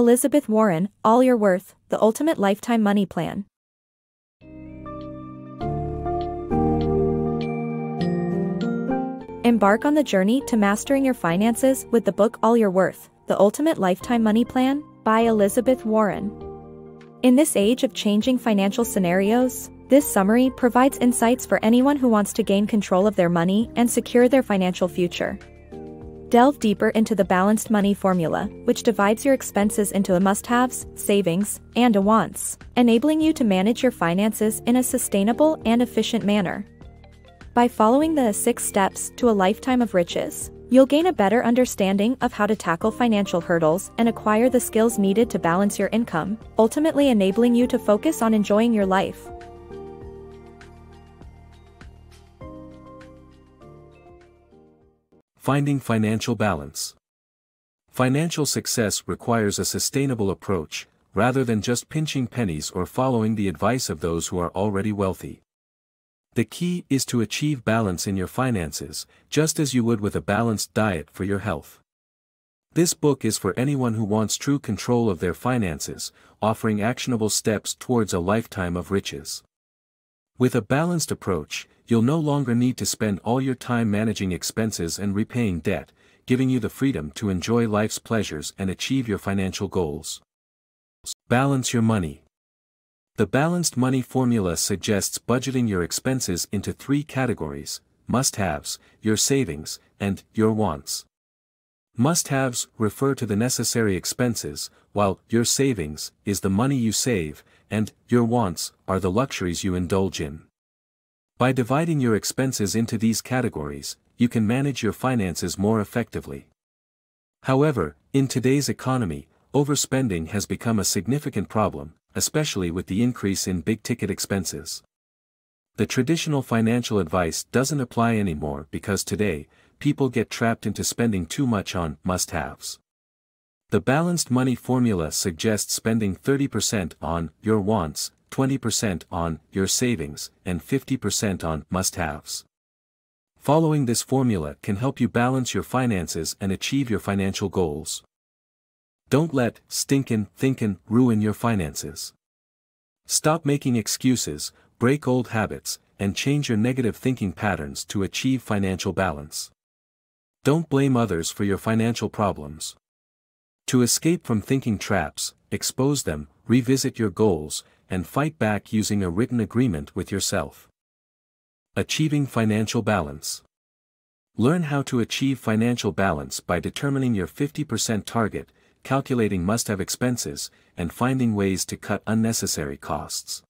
Elizabeth Warren, All Your Worth, The Ultimate Lifetime Money Plan. Embark on the journey to mastering your finances with the book All Your Worth, The Ultimate Lifetime Money Plan by Elizabeth Warren. In this age of changing financial scenarios, this summary provides insights for anyone who wants to gain control of their money and secure their financial future. Delve deeper into the balanced money formula, which divides your expenses into a must-haves, savings, and a wants, enabling you to manage your finances in a sustainable and efficient manner. By following the six steps to a lifetime of riches, you'll gain a better understanding of how to tackle financial hurdles and acquire the skills needed to balance your income, ultimately enabling you to focus on enjoying your life. Finding financial balance. Financial success requires a sustainable approach, rather than just pinching pennies or following the advice of those who are already wealthy. The key is to achieve balance in your finances, just as you would with a balanced diet for your health. This book is for anyone who wants true control of their finances, offering actionable steps towards a lifetime of riches. With a balanced approach, you'll no longer need to spend all your time managing expenses and repaying debt, giving you the freedom to enjoy life's pleasures and achieve your financial goals. Balance your money. The balanced money formula suggests budgeting your expenses into three categories must haves, your savings, and your wants. Must haves refer to the necessary expenses, while your savings is the money you save, and your wants are the luxuries you indulge in. By dividing your expenses into these categories, you can manage your finances more effectively. However, in today's economy, overspending has become a significant problem, especially with the increase in big-ticket expenses. The traditional financial advice doesn't apply anymore because today, people get trapped into spending too much on must-haves. The balanced money formula suggests spending 30% on your wants, 20% on your savings, and 50% on must-haves. Following this formula can help you balance your finances and achieve your financial goals. Don't let stinkin' thinkin' ruin your finances. Stop making excuses, break old habits, and change your negative thinking patterns to achieve financial balance. Don't blame others for your financial problems. To escape from thinking traps, expose them, revisit your goals, and fight back using a written agreement with yourself. Achieving financial balance. Learn how to achieve financial balance by determining your 50% target, calculating must-have expenses, and finding ways to cut unnecessary costs.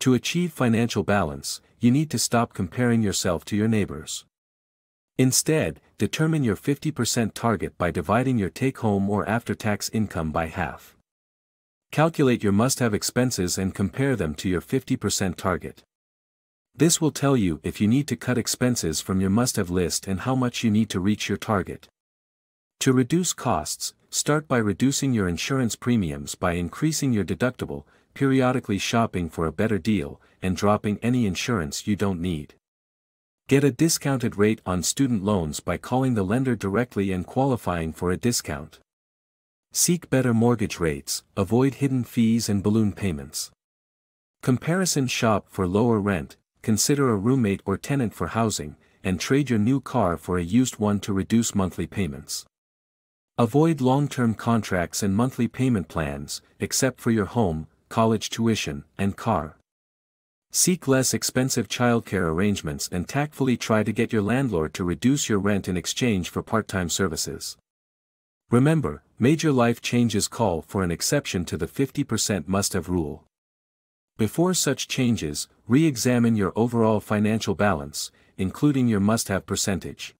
To achieve financial balance, you need to stop comparing yourself to your neighbors. Instead, determine your 50% target by dividing your take-home or after-tax income by half. Calculate your must-have expenses and compare them to your 50% target. This will tell you if you need to cut expenses from your must-have list and how much you need to reach your target. To reduce costs, start by reducing your insurance premiums by increasing your deductible, periodically shopping for a better deal, and dropping any insurance you don't need. Get a discounted rate on student loans by calling the lender directly and qualifying for a discount. Seek better mortgage rates, avoid hidden fees and balloon payments. Comparison shop for lower rent, consider a roommate or tenant for housing, and trade your new car for a used one to reduce monthly payments. Avoid long-term contracts and monthly payment plans, except for your home, college tuition, and car. Seek less expensive childcare arrangements and tactfully try to get your landlord to reduce your rent in exchange for part-time services. Remember, major life changes call for an exception to the 50% must-have rule. Before such changes, re-examine your overall financial balance, including your must-have percentage.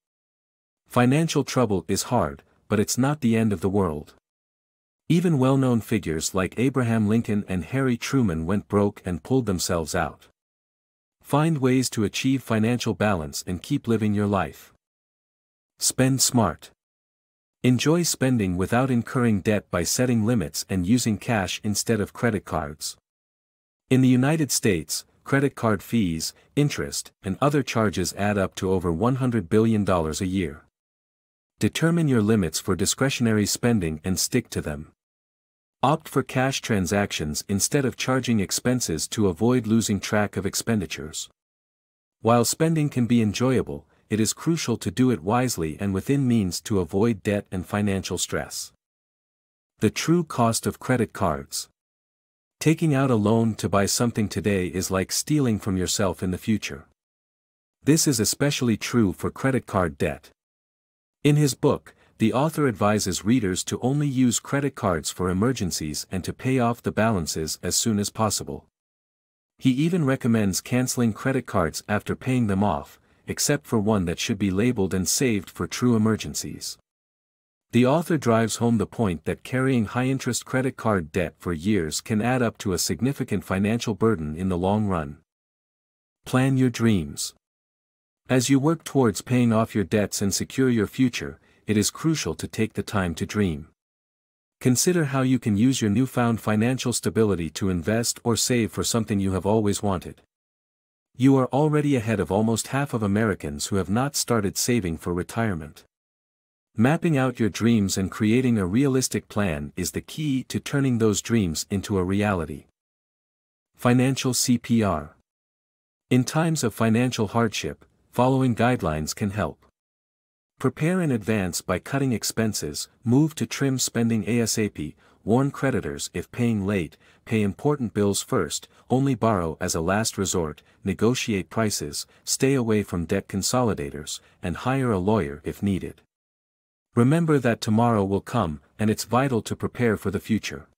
Financial trouble is hard, but it's not the end of the world. Even well-known figures like Abraham Lincoln and Harry Truman went broke and pulled themselves out. Find ways to achieve financial balance and keep living your life. Spend smart. Enjoy spending without incurring debt by setting limits and using cash instead of credit cards. In the United States, credit card fees, interest, and other charges add up to over $100 billion a year. Determine your limits for discretionary spending and stick to them. Opt for cash transactions instead of charging expenses to avoid losing track of expenditures. While spending can be enjoyable, it is crucial to do it wisely and within means to avoid debt and financial stress. The true cost of credit cards. Taking out a loan to buy something today is like stealing from yourself in the future. This is especially true for credit card debt. In his book, the author advises readers to only use credit cards for emergencies and to pay off the balances as soon as possible. He even recommends canceling credit cards after paying them off, except for one that should be labeled and saved for true emergencies. The author drives home the point that carrying high-interest credit card debt for years can add up to a significant financial burden in the long run. Plan your dreams. As you work towards paying off your debts and secure your future, it is crucial to take the time to dream. Consider how you can use your newfound financial stability to invest or save for something you have always wanted. You are already ahead of almost half of Americans who have not started saving for retirement. Mapping out your dreams and creating a realistic plan is the key to turning those dreams into a reality. Financial CPR In times of financial hardship, following guidelines can help. Prepare in advance by cutting expenses, move to trim spending ASAP, warn creditors if paying late, pay important bills first, only borrow as a last resort, negotiate prices, stay away from debt consolidators, and hire a lawyer if needed. Remember that tomorrow will come, and it's vital to prepare for the future.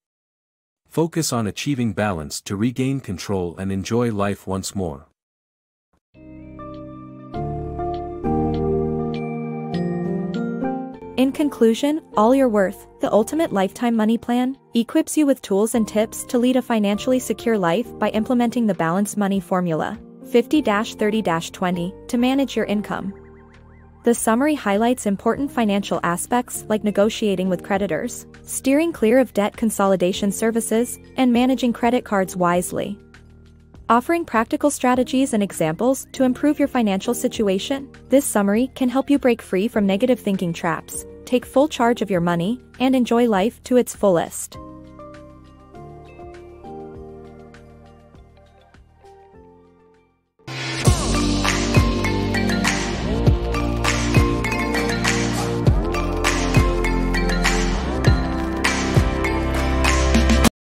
Focus on achieving balance to regain control and enjoy life once more. In conclusion, All Your Worth, the ultimate lifetime money plan, equips you with tools and tips to lead a financially secure life by implementing the balanced money formula 50-30-20 to manage your income. The summary highlights important financial aspects like negotiating with creditors, steering clear of debt consolidation services, and managing credit cards wisely offering practical strategies and examples to improve your financial situation. This summary can help you break free from negative thinking traps, take full charge of your money, and enjoy life to its fullest.